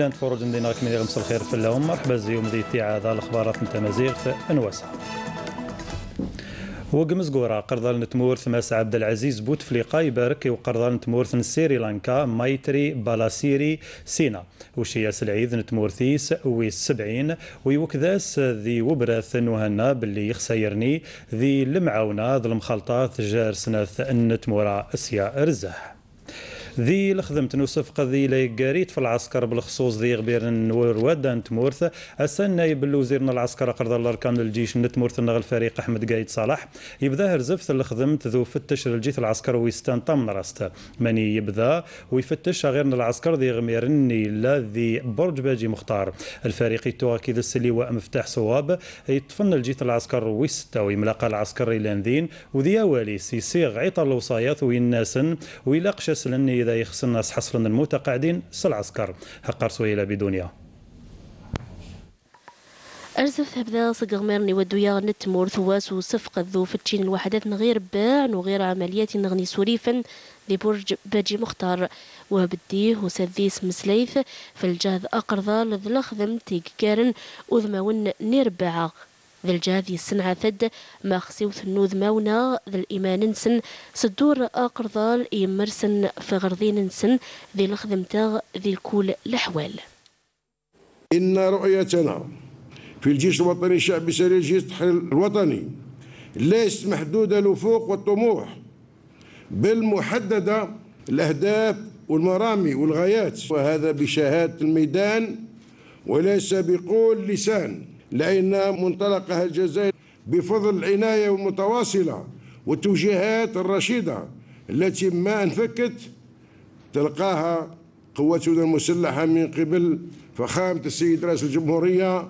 إلا تفرج ندينا كمين غمس الخير في اللهم. مرحبا زيوم ذي تيعاذا الأخبارات نتا في أنواسا وقمز قورا قرضال نتمورث ماس عبد العزيز بوتفليقا يبارك وقرضال نتمورث سريلانكا مايتري بالاسيري سينا. وشي سلعيد نتمورثيس وي سبعين ويوكذاس ذي وبراث نوهنا باللي يخسيرني ذي المعاونة ذي المخلطات جار سنة نتمورا أسيا رزاح ذي لخدمة نوسف ذي ليقاريت في العسكر بالخصوص ذي غبير نورود نتمورث أسن نايب الوزير العسكر قرض الأركان الجيش نتمورث نغ الفريق أحمد قايد صالح يبدا هرزفت الخدمت ذو فتش الجيث العسكر ويستان طم راست ماني يبدا ويفتش غير العسكر ذي غمير لا ذي برج باجي مختار. الفريق يتوغ كذا السليواء مفتاح صواب. يتفن الجيث العسكر ويستوي ملاقى العسكري لاندين وذي أولي سيسيغ عطر الوصايات ويناسن. ويلاقش سلني إذا يخص الناس حصلا المتقاعدين سل عسكر. حقر سويلة بدنيا. أرزف تبدا صقغميرني ودويا نتمور ثواس وصفق ذو فتشين الوحدات نغير باع وغير عمليات نغني سوريفا ذي برج باجي مختار. وبديه وسذيس مسليث في الجهد أقرضا لذلخذم تيكارن وذماون نربعة ذا الجاذي السنعة ثد ما خسيو ثنوذ ماونا ذا الإيمان نسن صدور أقرضال إيمرسن في غرضين نسن ذي الخدمتاغ ذي الكول الأحوال إن رؤيتنا في الجيش الوطني الشعبي سريع الجيش الوطني ليست محدودة الأفق والطموح بل محددة الأهداف والمرامي والغايات وهذا بشهادة الميدان وليس بقول لسان. لأن منطلقها الجزائر بفضل العناية المتواصلة والتوجيهات الرشيدة التي ما أنفكت تلقاها قواتنا المسلحة من قبل فخامة السيد رئيس الجمهورية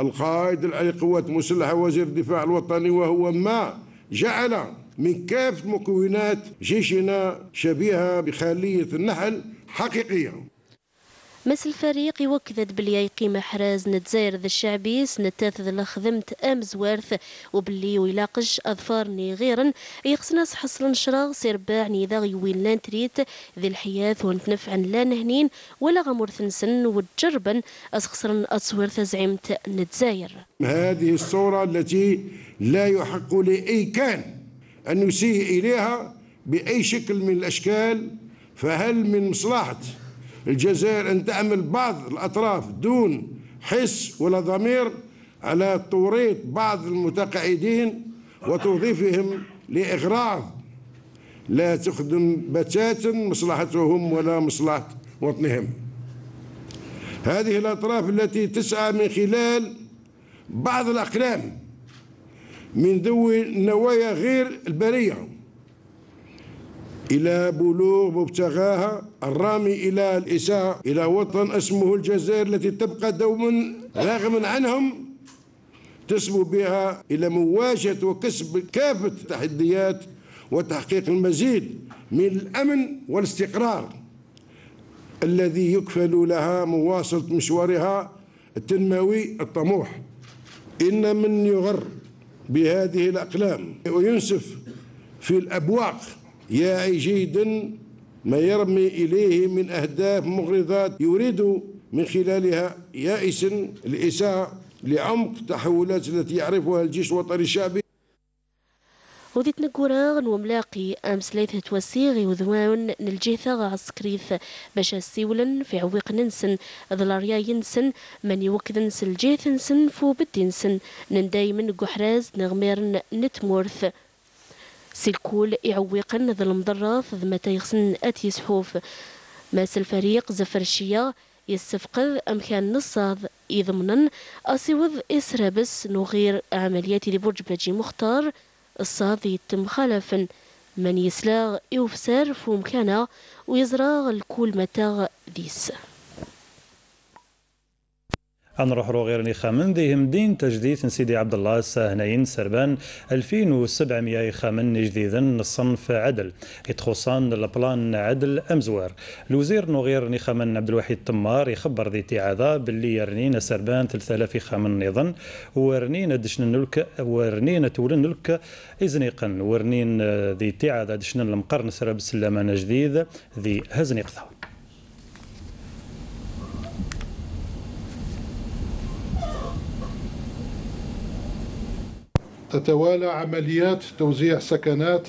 القائد القوات المسلحة وزير الدفاع الوطني وهو ما جعل من كافة مكونات جيشنا شبيهة بخالية النحل حقيقية. مس الفريق يوكدد بلي يقيم حراز نتزاير ذا الشعبي سنتاث ذا خدمت ام زوارث وبلي ويلاقش أظفارني غيرا يخصنا حصل شراغ سير باعني ذا يوين لأن تريت ذي الحياة ونتنفعا لا نهنين ولا غمور ثنسن وتجربا اسخسرن اتصوير زعيمت نتزاير. هذه الصورة التي لا يحق لأي كان أن يسيء إليها بأي شكل من الأشكال فهل من مصلحة؟ الجزائر أن تعمل بعض الأطراف دون حس ولا ضمير على توريط بعض المتقاعدين وتوظيفهم لإغراض لا تخدم بتاتا مصلحتهم ولا مصلحة وطنهم. هذه الأطراف التي تسعى من خلال بعض الأقلام من ذوي النوايا غير البرية. إلى بلوغ مبتغاها الرامي إلى الإساءة إلى وطن اسمه الجزائر التي تبقى دوما رغم عنهم تسمو بها إلى مواجهة وكسب كافة التحديات وتحقيق المزيد من الأمن والاستقرار الذي يكفل لها مواصلة مشوارها التنموي الطموح. إن من يغر بهذه الأقلام وينسف في الأبواق يعي جيدا ما يرمي إليه من أهداف مغرضات يريد من خلالها يائسا الإساءة لعمق التحولات التي يعرفها الجيش الوطني الشعبي. وديت نقوراغ وملاقي أمس ليث توسيغي وذوان نلجيثا عسكريث باش السيولن في عويق ننسن ظلاريا ينسن من يوكد نسل جيث نسن فو بدي نسن ننداي من قحراز نغمير نتمورث. سلكول يعوقن ذا المضراف ذا متى يغسن أتي سحوف ماس الفريق زفرشية يستفقد أمكان نصاد يضمنن أصيوذ إسرابس نغير عمليات لبرج باجي مختار. الصاد يتم خلفا من يسلاغ يوفسار فومكانا ويزراغ الكل متاغ ذيس نروح غير خامن ذيهم دين تجديد سيدي عبد الله سهنين سربان 2700 خامن جديدا الصنف عدل. يتخصان البلان عدل أمزوار. الوزير نغير نخامن عبد الوحيد تمار يخبر ذي تعاذا باللي يرنين سربان 3000 خامن نظن. ورنين دشن نلك ورنين تولن نلك ازنيقا. ورنين ذي تعاذا دشن المقرن سرب سلمان جديد ذي هزنيقثا تتوالى عمليات توزيع سكنات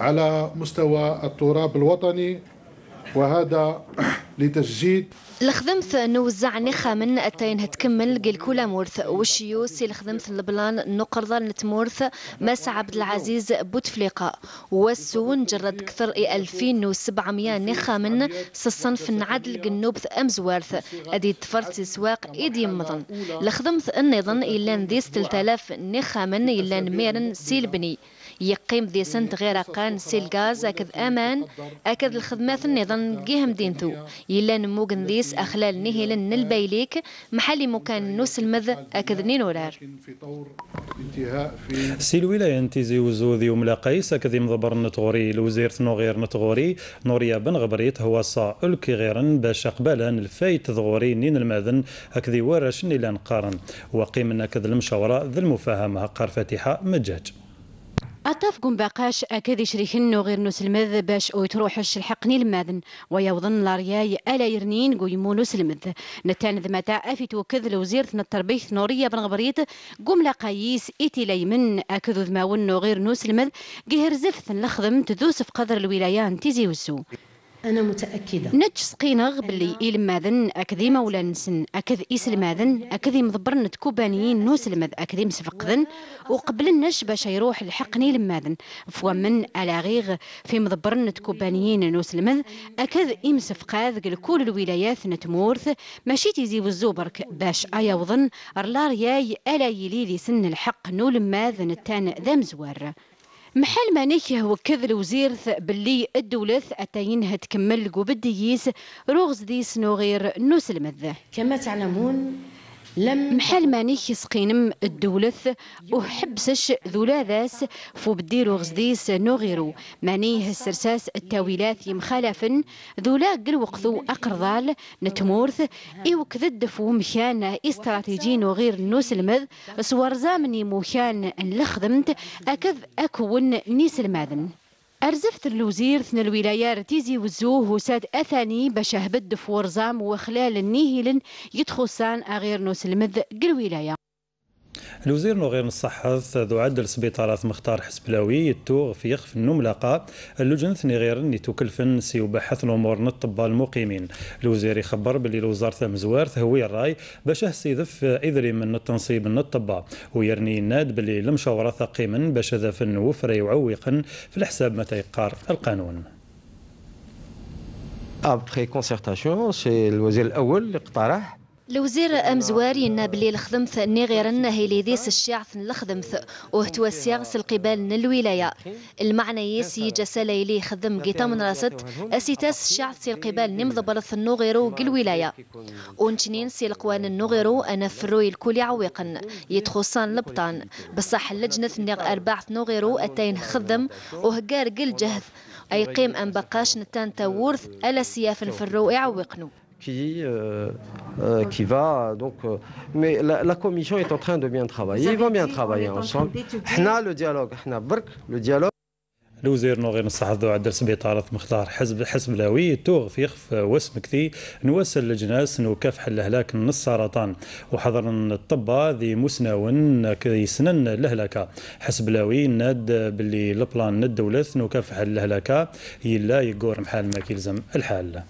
على مستوى التراب الوطني وهذا لتجديد الخدمت نوزع نخا من التين تكمل قل كولا مورث. والشيوس الخدمت البلان نقرض نتمورث ماس عبد العزيز بوتفليقة. والسون جرد كثر 2700 نخا من الصنف العدل جنوب أمزوارث أدي تفرت سواق إيدي مضن. الخدمت النظن إلا نديس 3000 نخا من إلا ميرن سيلبني. يقيم ذي سنت غير قان سيل غاز أكد أمان أكد الخدمات النظام جيهم دينتو. يلا نموغن ذيس أخلال نهيل البيليك محلي مكان نوس المذ أكد نينورار سي الولاية انتيزي وزوذي وملاقيس أكد مضبر نتغوري. الوزير نوغير نتغوري نوريا بن غبريت هو صا ألكي غيرن باش قبالا الفايت ضغوري نين الماذن أكذي ورش نيلان نقارن وقيم أكد المشاورة ذي المفاهمة قار فاتحة مجاج. أتفقم باقاش أكاد شريكن وغير نسلمذ باش أو تروحش الحقني الماذن ويوضن لارياي ألا يرنين قيمو نسلمذ نتان ذمتا أفي توكذ لوزيرة التربية نورية بن غبريت قم لقايس إتي ليمن أكذو ذماون غير نسلمذ قهر زفث لخدم تذوس في قدر الولايان تيزي وسو. أنا متأكدة. نتش سقينغ باللي إيل ماذن أكذي مولا نسن أكذ إيس الماذن أكذي مضبرن تكوبانيين نوس المذ أكذي مسفقذن وقبل النش باش يروح الحقني الماذن فوا من ألاغيغ في مضبرن تكوبانيين نوس المذ أكذ إمس فقاذ كل الولايات نتمورث ماشي تيزي وزوبرك باش أيا وظن أرلار ياي ألا يليلي سن الحق نول ماذن التان ذا مزوار. محل ما نيكه وكذ الوزير باللي الدولث أتاينها تكمل قبديس روغز ديس نو غير نسلمذ كما تعلمون لم محل ما نيك سقينم الدولث وحبسش ذولا ذاس فو بديرو غزديس نو غيرو مانيه السرساس التاويلات يمخالفن. ذولا قل وقثو أقرضال نتمورث. إيو كذد فو مكان إستراتيجي نو غير نوس المذ سوار زامني مكان لخدمت أكذ أكون نيس الماذن أرزفت الوزير ثن الولايات تيزي وزوه وساد أثاني باش هبد في ورزام وخلال النيهلن يدخلسان أغير نوس المذ قل ولاية. الوزير نغير الصحة ذو عدل سبيطارات مختار حسبلاوي يتوغ في يخف النملاقة اللجنة غير ني توكلفن سي وبحث الأمور الطباء المقيمين. الوزير يخبر باللي الوزارة مزوار هوي الرأي باش يدف إذري من التنصيب من الطباء ويرني الناد باللي المشاورة ثقيما باش ذا وفري وعويقا في الحساب متى يقار القانون. ابخي كونسيرتاسيون سي الوزير الأول اللي اقترح الوزير أمزواري بلي الخدمث ني غير هي ديس الشعث الخدمث وهتوسيغ القبال الولاية. المعنى يسي جسالة لي خدم قيتا من راست أسيتاس الشعث سي القبال نمضبرث النغيرو الولاية ونشنين سي القوان النغيرو أنا فروي الكل عويقا يتخصان لبطان. بصح اللجنة نغ أربعة نغيرو أتين خدم وهقار قل جهد أي قيم أن بقاش نتان تورث ألا سياف فرو يعوقنو qui, euh, euh, qui va donc. Euh, mais la, la, commission est en train de bien travailler. Ils vont bien travailler ensemble. Hna le dialogue, hna برك le dialogue. الوزير نوغي نصح ذو عدل سبيطارة مختار حزب حزب لاوي توغ فيخ واسم كثي نوصل لجناس نوكافح الهلاك النص السرطان وحضر الطباء ذي مسناون كيسنن الهلاكة حسب لاوي ناد باللي البلان ندولث نوكافح الهلاكة يلا يقور محال ما كيلزم الحال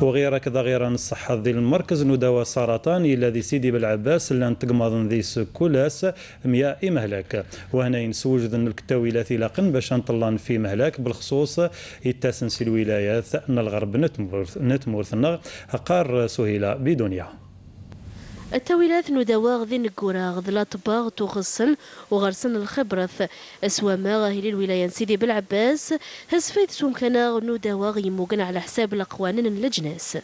وغير كذا غير الصحة ذي المركز ندوى سرطان الذي سيدي بالعباس لأن تقمض ذي كولاس ميا مهلك. وهنا ينسوج ذن الكتاويلات لاقن باش نطلان في مهلك بالخصوص يتاسن سي الولايات الغرب نتمورث نتمورث قار سهيلة بدنيا. التاويلات ندواغ ذي نكورا غذ الأطباء تغسل وغرسن الخبرة أسواما غاهلي الولاية سيدي بالعباس. هزفيت سومكنا ندواغ يموغن على حساب الأقوانين اللجناس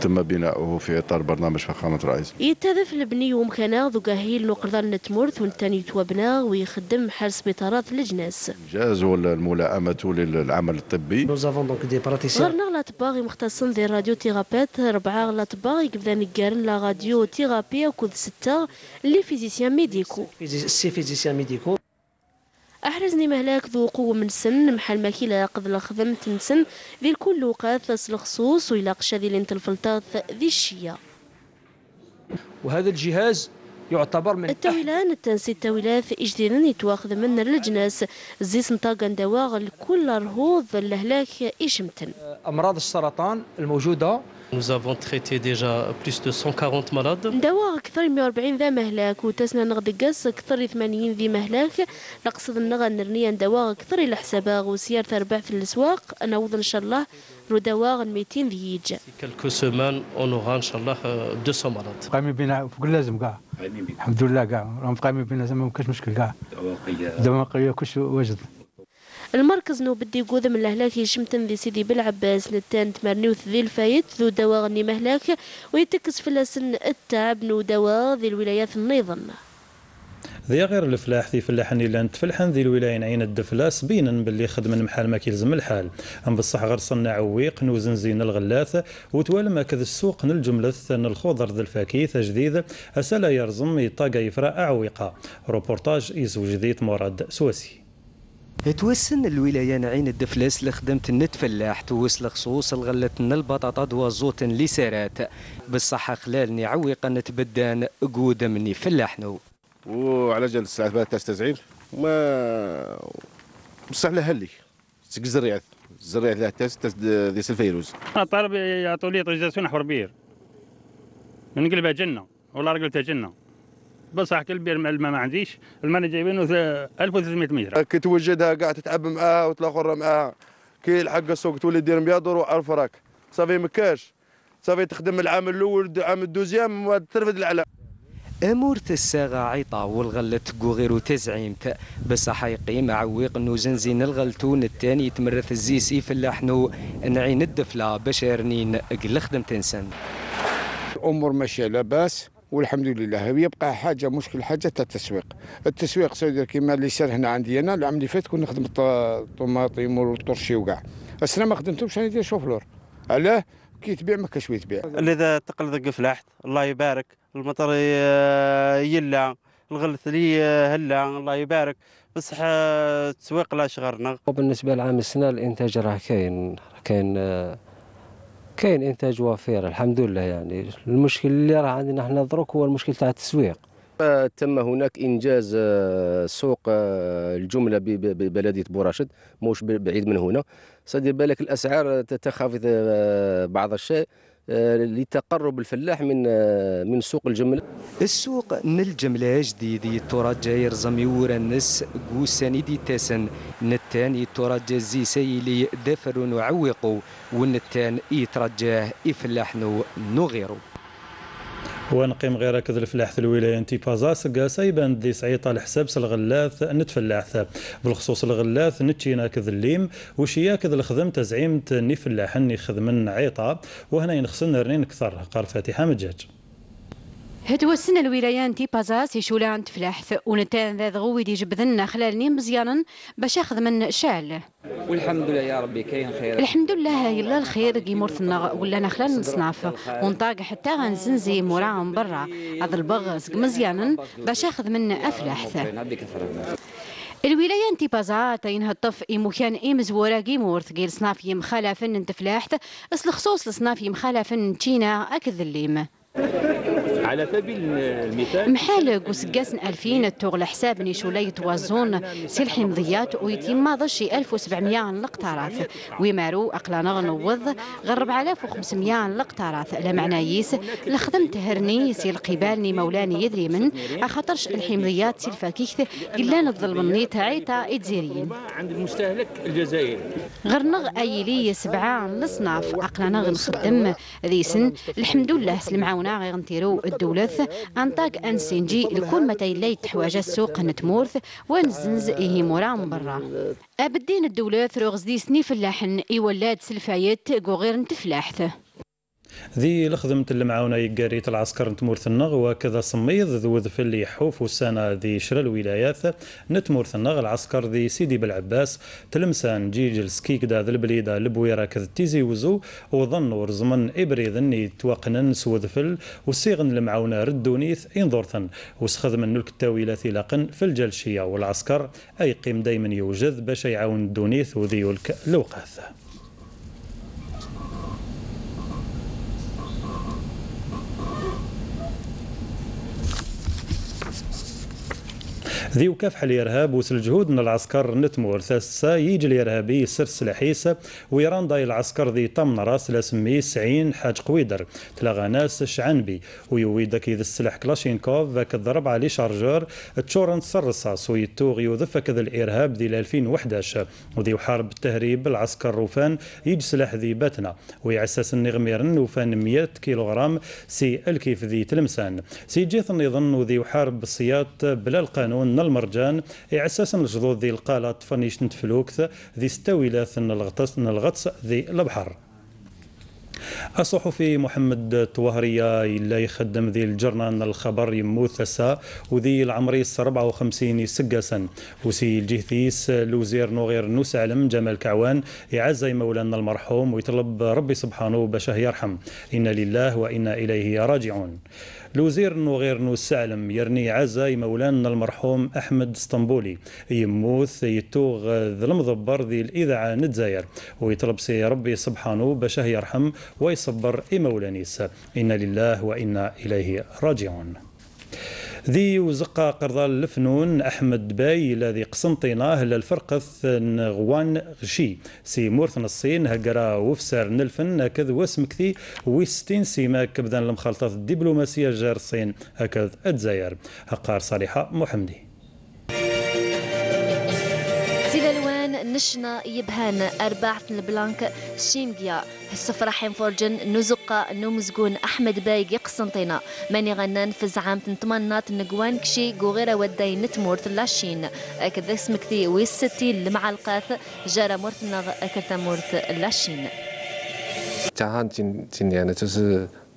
تم بناؤه في إطار برنامج فخامة الرئيس. يتهدف البني ومكانا ذو قاهيل نقرضان نتمورث ونتاني توابنا ويخدم حال سبيطارات الجناس. جاز الملائمه للعمل الطبي. غرنا الاطباء مختصين ذي راديو تيرابيت ربعة الاطباء يقبضان يقارن لا راديو تيرابي وكود ستة لي فيزيسيان ميديكو. سي فيزيسيان ميديكو. أحرزني مهلاك ذو قوة من سن محل ماكيلة قد الخدم تنسن. ذي الكل وقات الخصوص ويلاقش ذي لنت الفلتات ذي الشيا. وهذا الجهاز يعتبر من التاويلان التنسي التاويلات إجديدا يتواخذ من الجناس. زيس نطاقا دواغ الكل رهوض الهلاك إشمتن. أمراض السرطان الموجودة Nous avons traité déjà plus de 140 malades. دواء أكثر من 140 ذا مهلاك وتسنا نغدقس أكثر 80 ذي مهلاك نقصد النغا نرنيا دواء أكثر إلى حسابا وسيار تربع في الأسواق. أنا إن شاء الله رو دواء 200 ذي يجي Quelques semaines, on aura, Inch'Allah, euh, 200 malades. قايمين بينا فوق لازم كاع. الحمد لله كاع. راهم قايمين بينا زعما ما كاش مشكل كاع. دواقية كلشي واجد. المركز نو بدي يقود من الهلاك يشمتن ذي سيدي بالعباس نتان تمرنيوث ذي الفايت ذو دواء غني مهلاك ويتكس في لسن التعب نو دواء ذي الولايات النظام. ذي غير الفلاح ذي فلاحني لأن تفلحن ذي الولايين عين الدفلاس بينا باللي خدم محل ما كيلزم الحال. أم بصح غير صنع عويق نوزن زين الغلاث وتوالم كذا السوق الجملة الخضر ذي الفاكيث جديد اسلا يرزم يطاقا يفرأ اعويقا روبورتاج يزوج ذيت مراد سواسي. توسن الولاية عين الدفلاس لخدمت النت فلاح توس لخصوص الغلة البطاطا دوازوت لسارات بالصحة خلال نعويق نتبدان قود مني فلاحنو وعلى جال الساعة ثلاثة تستزعيم ما بصح لها لي سك الزريعة الزريعة ذا تاس ذي الفيروز أنا طالب يعطوا لي طريزاسيون نحو بير. نقلبها جنة والله قلتها جنة. بصح كل بير الماء ما عنديش الماء اللي جايبينه 1300 متر. كي توجدها قاعد تتعب معاها وتلاخر معاها كي الحق السوق تولي دير مبيضر وعرف راك. صافي مكاش صافي تخدم العام الأول العام الدوزيام ترفد العلام أمور الساغة عيطة والغلة غير تزعيمت بصح يقيم عويق نو زنزين الغلتون الثاني يتمرث الزيسي فلاحنو نعين الدفلة باش يرنين قل خدم تنسن. الأمور ماشية لاباس. والحمد لله. يبقى حاجة مشكل حاجة تاع التسويق. التسويق سيدي كيما اللي صار هنا عندي أنا العام اللي فات كنا نخدم الطماطم والطرشي وكاع. السنة ما خدمتهمش أنا ندير شوفلور. علاه؟ كي تبيع ما كاش تبيع. اللي تقلد فلاحت الله يبارك. المطر يلا. الغلث لي هلا الله يبارك. بصح التسويق لا شغرنا. وبالنسبة لعام السنة الإنتاج راه كاين كاين كاين إنتاج وفير الحمد لله يعني. المشكل اللي راه عندنا إحنا دروك هو المشكل تاع التسويق. تم هناك إنجاز سوق الجملة ببلديه بوراشد موش بعيد من هنا. صدر بالك الأسعار تتخافض بعض الشيء. لتقرب الفلاح من من سوق الجمله السوق نلجملة جديد يتراجع يرزم يورا الناس قوساني دي تاسن. نتان يتراجع زي سيلي دفر نعوقو. والنتان يترجع يفلاحنو نغيرو ونقيم غير كذا الفلاح في الولاية أنتي بازاس قاسا يبان دي سعيطه الحساب الغلاث نتفلاح بالخصوص الغلاث نتشينا كذا الليم. وشيا كذا الخدم تزعيم ني فلاح ني خدم عيطه وهنا ينخصن رنين أكثر قال فاتحة مجاج. هتوسن الولايان تي بازاس يشولان تفلاحث ونتان ذا ضغوي دي جبذنا خلال نيم مزيانا باش ياخذ من شال. والحمد لله يا ربي كاين خير. الحمد لله يلا الخير قيمورتنا ولا نخلال نصناف. ونطاق حتى غنزنزي موراهم برا. هذا البغ مزيانا باش ياخذ من أفلاحث. الولاية انتبازا تينها الطف إمو كان إم زورا جيمورث غير صناف يم خلافن انتفلاحت أصل خصوص لصناف يم خلافن تشينا أكذ الليم. على سبيل المثال محال قسقاسن ألفين التغل حساب نيشولي توازون سلحي مضيات ويتم ماضشي 1700 لقطارات. ويمارو أقلا نوض غير 4500 لقطارات. لا معناييس لخدم تهرني سي القبالني مولاني يدري من أخطرش الحمضيات سي الفاكيكث قلان الظلمني تعيطا إتزيريين عند المستهلك الجزائري. غرنغ أيلي سبعة لصناف. أقلا نخدم ذيسن. الحمد لله سلمعونا غير نتيرو الدولث انطاق انسنجي الكل متى يلي تحواج السوق نتمورث ونزنز إيه مورا من برا. أبدين الدولث رغزدي سني فلاحن إيولاد سلفايت غير نتفلاحث. ذي لخدمة المعاونة يقاريت العسكر نتمورث النغ وكذا صميض ذو ذف اللي يحوف والسنة ذي شرى الولايات نتمورث النغ العسكر ذي سيدي بالعباس تلمسان جيج السكيك دا ذا البليدة لبويرة كذا تيزي وزو وظن ورزمن إبريذن توقنن سوذفل وسيغن المعاونة ردونيث انظرثن وسخذ من نلك التاويلات لاقن في الجلشية والعسكر أي قيم دايما يوجد باش يعاون الدونيث وذي يلك ذي وكافح الإرهاب وسل جهود من العسكر نتمور ثاسا يجي الإرهابي سر سلاحيس ويران داي العسكر ذي طمن راس لا سمي سعين حاج قويدر. تلاغى ناس شعنبي ويوي داك إذا السلاح كلاشينكوف ذاك الضرب عليه شارجور تشورن رصاص ويتوغ يوظف كذا الإرهاب ذي 2011 وذي وحارب التهريب العسكر روفان يجي سلاح ذي باتنا. ويعساس النغميرن وفان 100 كيلوغرام سي الكيف ذي تلمسان. سي جيث النظن وذي وحارب السياط بلا القانون المرجان أساسا الجذوذ ذي القالات فنيش نتفلوكث ذي ستاويلات الغطس الغطس ذي البحر الصحفي محمد طوهرية إلا يخدم ذي الجرنان الخبر يموثسا وذي العمري 54 يسقسا وسي الجهثيس لوزير نوغير نوسعلم جمال كعوان يعزي مولانا المرحوم ويطلب ربي سبحانه بشه يرحم. إنا لله وإنا إليه راجعون. الوزير نوغير نو السعلم يرني عزا مولانا المرحوم أحمد اسطنبولي. يموث يتوغ ذا المضبر ذي الإذاعة نتزاير. ويطلب سي ربي سبحانه بشه يرحم ويصبر مولانيس. إنا لله وإنا إليه راجعون. ذي وزقا قرضال الفنون أحمد باي الذي قسنطيناه للفرقة غوان غشي. سي مورثن الصين هقرا وفسار نلفن هكذ واسمكثي ويستين سيما كبدان المخالطات الدبلوماسية جار الصين هكذا الجزائر هقار صالحة محمدي. نشنا يبهان أربعة البلانك شيمجيا السفرة حين فورجن نزقة نمزقون أحمد بايق قسنطينة ماني غنان في زعام تنتمنات نقوان كشي قوغيرا وداي نتمور ثلاشين أكذا اسمك ذي ويستي لمع القاث جارة مورث أكذا مورث لاشين 加上今今年呢，就是春节之际嘛，我们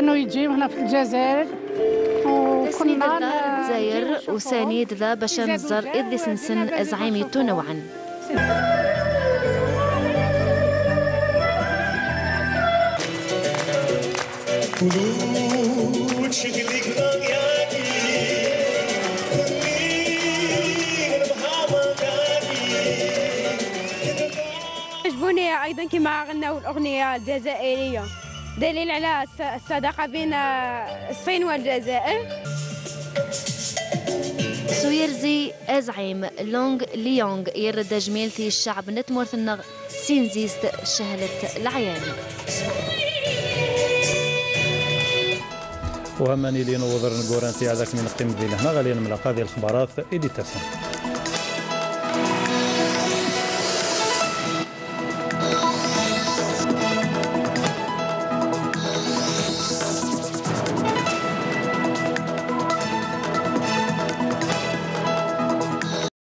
كانوا يجيو هنا في الجزائر وكنا الجزائر وسانيد ذا باش نزر إذ سنسن أزعيمي تنوعا عجبوني أيضا كما غنوا الاغنيه الجزائرية. دليل على الصداقة بين الصين والجزائر. سويرزي أزعيم لونغ ليونغ يرد جميلتي الشعب نتمورث النغ سينزيست شهلة العيان. وهماني لي نوضر نقوران هذاك من قيم ذي لهنا غالي نملاق هذه الخبرات إديتاسيون